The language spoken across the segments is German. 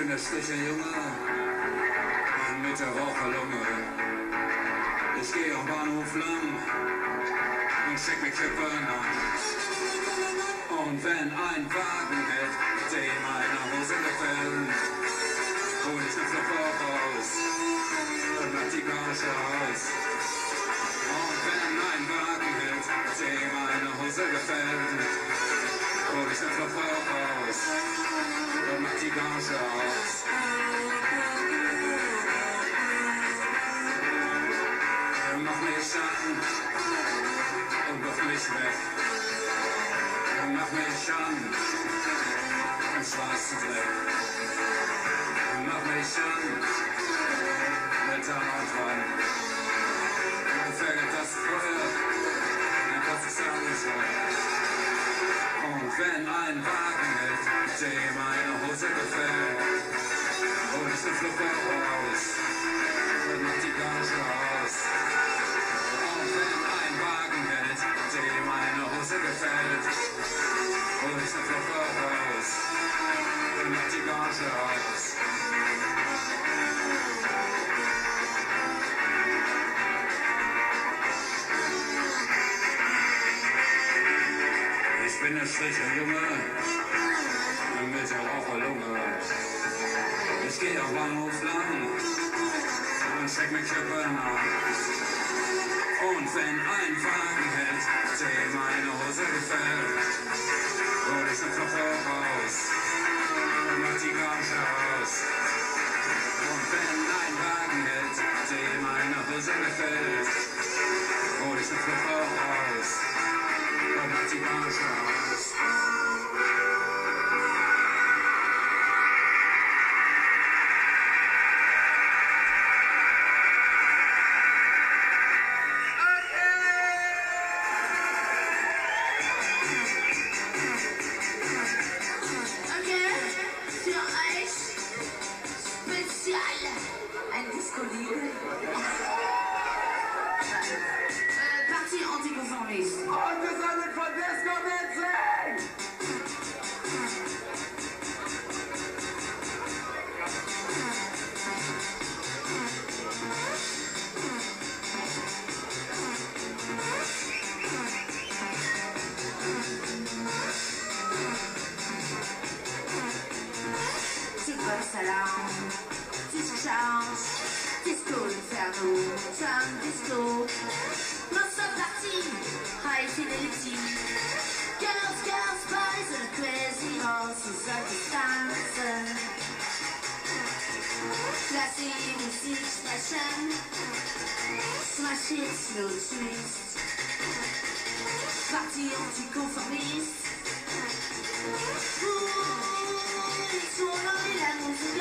Ich bin der schliche Junge mit der Raucherlunge. Ich gehe am Bahnhof lang und steck mir Kippen an. Und wenn ein Wagen hält, dem meine Hose gefällt, hol ich den Flipper raus und mach die Gage aus. Und wenn ein Wagen hält, dem meine Hose gefällt, hol ich den Flipper raus und mach die Gage aus. Mach mich an und wirf mich weg. Mach mich an im schwarzen Dreck. Mach mich an mit der Wand. Ich bin der schliche Junge mit der Raucherlunge. Ich geh am Bahnhof lang und steck mir Kippen an. Und wenn ein Wagen hält, dem meine Hose gefällt, hol ich den Flipper raus und mach die Gage aus. Und wenn ein Wagen hält, dem meine Hose gefällt, hol ich den Flipper raus Nazi Monster. Salon, Disco Change, Disco Inferno, Jam Disco. Nostra party, High Fidelity. Girls, girls, boys, and crazy horses at the dance. Classy music, fashion, smash it, slow twist. Party anticonformiste. Dans les lames,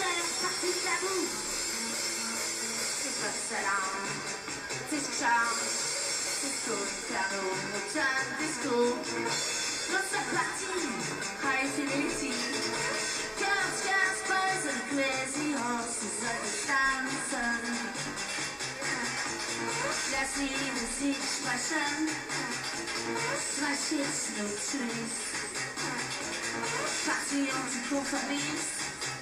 Faire partie de la boue. C'est pas salam, c'est charme, disco, piano, jam, disco. L'autre fait high fidelity. Girls, girls, boys and crazy horses at the time sun. Classy music, fashion, smash it, no choice. Party on to anti-conformiste.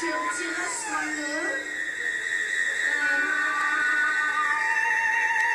Tilt to the sun moon.